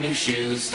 new shoes.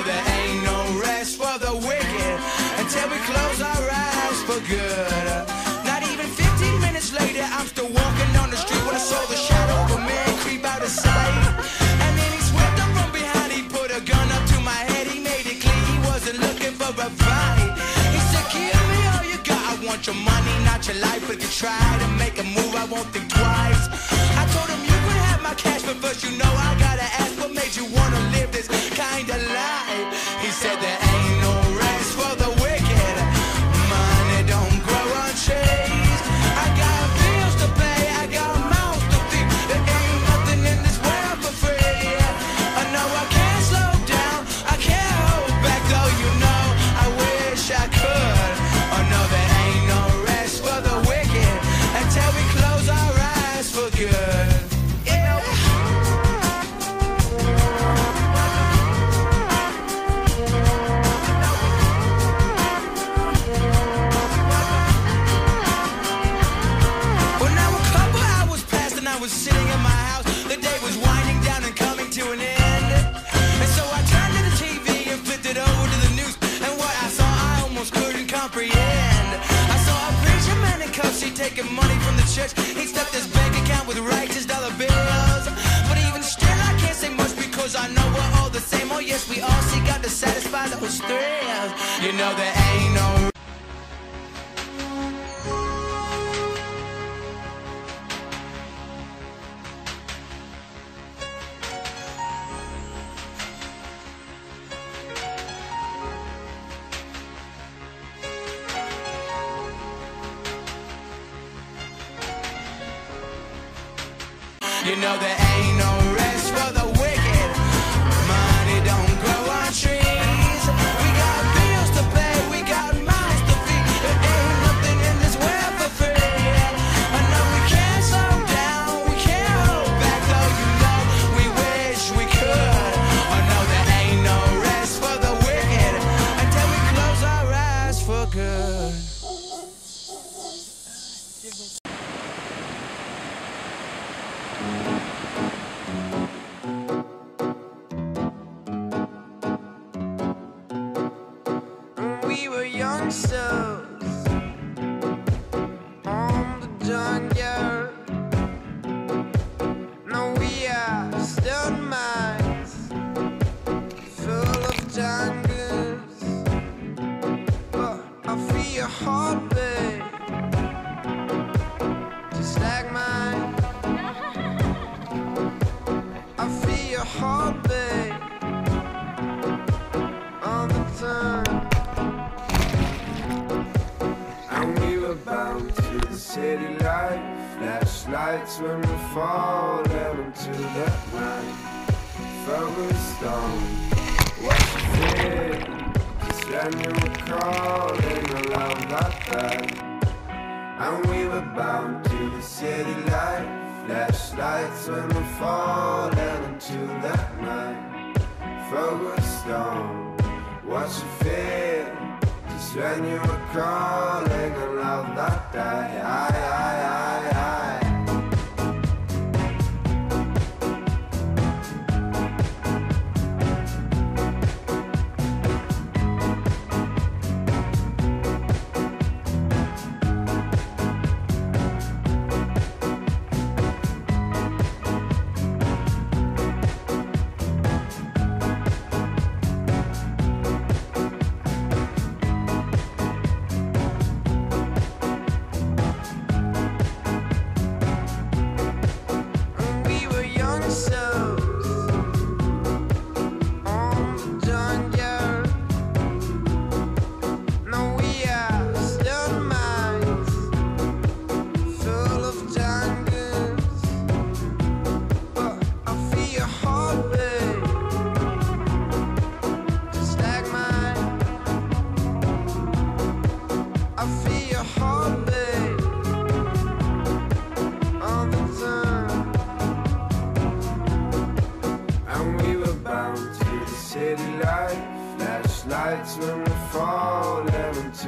I know there ain't no rest for the wicked until we close our eyes for good. Not even 15 minutes later, I'm still walking down the street when I saw the shadow of a man creep out of sight. And then he swept up from behind, he put a gun up to my head, he made it clear he wasn't looking for a fight. He said, Give me all you got, I want your money, not your life. But if you try to make a move, I won't think twice. My cash, but first you know I gotta ask what made you wanna live this kind of life. He said there ain't those thrills. You know, there ain't no You know there Flashlights when we fall down into the night. Focused on what you feel. Just when you were calling a love like that. And we were bound to the city life. Flashlights when we fall down into the night. Focused on what you feel. Just when you were calling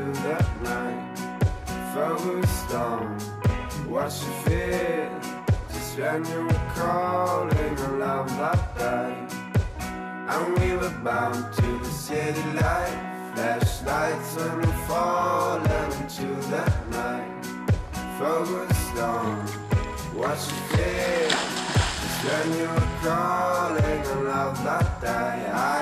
into that night. fell Focus down, watch your feet. Just when you were calling a love like that. And we were bound to the city light. Flashlights when we falling into that night. fell Focus down, watch your feet. Just when you were calling a love like that. I